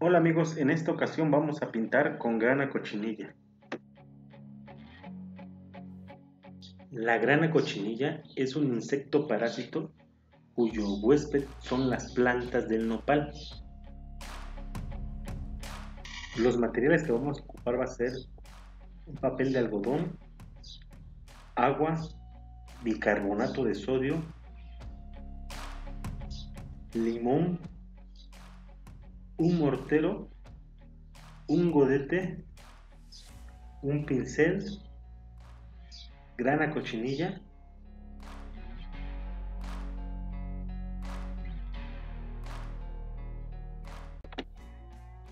Hola amigos, en esta ocasión vamos a pintar con grana cochinilla. La grana cochinilla es un insecto parásito cuyo huésped son las plantas del nopal. Los materiales que vamos a ocupar va a ser un papel de algodón, agua, bicarbonato de sodio, limón, un mortero, un godete, un pincel, grana cochinilla,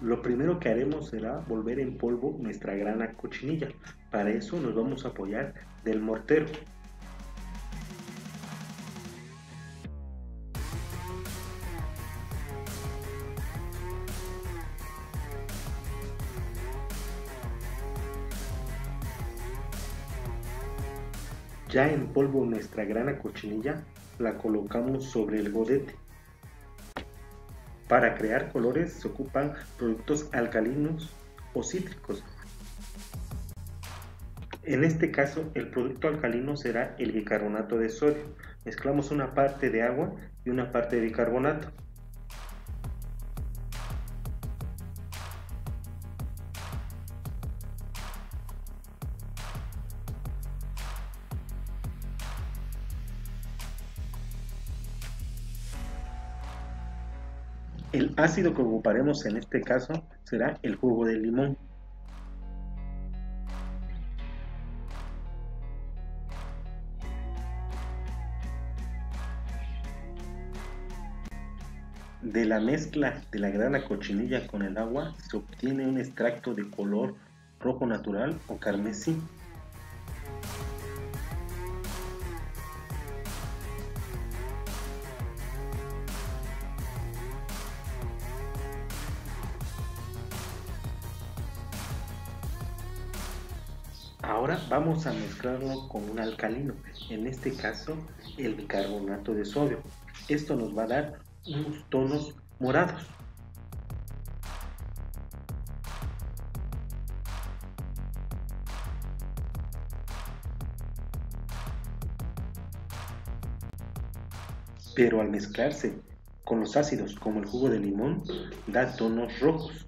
Lo primero que haremos será volver en polvo nuestra grana cochinilla. Para eso nos vamos a apoyar del mortero. Ya en polvo nuestra grana cochinilla la colocamos sobre el godete. Para crear colores se ocupan productos alcalinos o cítricos. En este caso el producto alcalino será el bicarbonato de sodio. Mezclamos una parte de agua y una parte de bicarbonato. El ácido que ocuparemos en este caso será el jugo de limón. De la mezcla de la grana cochinilla con el agua se obtiene un extracto de color rojo natural o carmesí. Ahora vamos a mezclarlo con un alcalino, en este caso el bicarbonato de sodio. Esto nos va a dar unos tonos morados. Pero al mezclarse con los ácidos como el jugo de limón, da tonos rojos.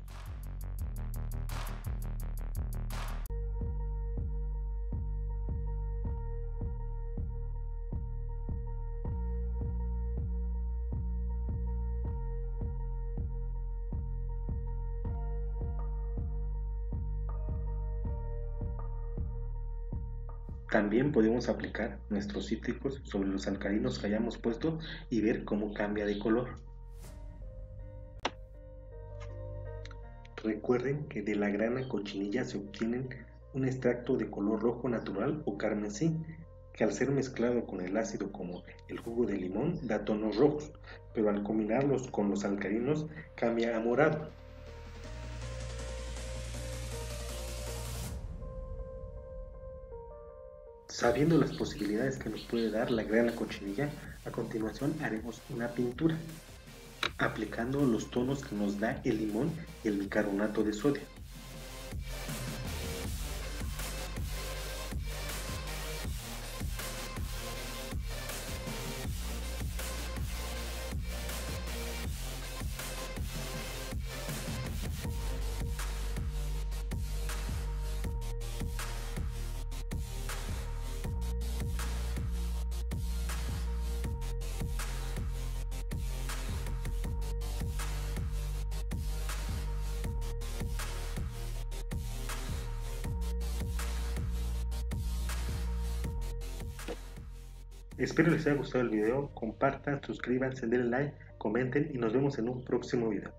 También podemos aplicar nuestros cítricos sobre los alcalinos que hayamos puesto y ver cómo cambia de color. Recuerden que de la grana cochinilla se obtienen un extracto de color rojo natural o carmesí, que al ser mezclado con el ácido como el jugo de limón da tonos rojos, pero al combinarlos con los alcalinos cambia a morado. Sabiendo las posibilidades que nos puede dar la grana cochinilla, a continuación haremos una pintura aplicando los tonos que nos da el limón y el bicarbonato de sodio. Espero les haya gustado el video, compartan, suscríbanse, denle like, comenten y nos vemos en un próximo video.